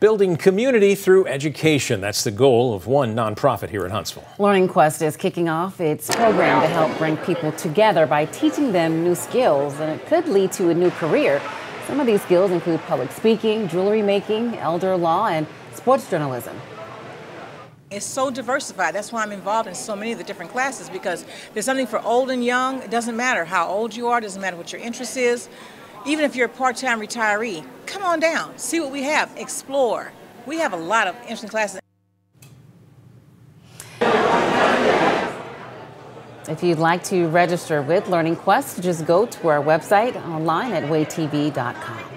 Building community through education. That's the goal of one nonprofit here in Huntsville. Learning Quest is kicking off its program to help bring people together by teaching them new skills, and it could lead to a new career. Some of these skills include public speaking, jewelry making, elder law, and sports journalism. It's so diversified. That's why I'm involved in so many of the different classes because there's something for old and young. It doesn't matter how old you are, it doesn't matter what your interest is. Even if you're a part-time retiree, come on down, see what we have, explore. We have a lot of interesting classes. If you'd like to register with Learning Quest, just go to our website online at waaytv.com.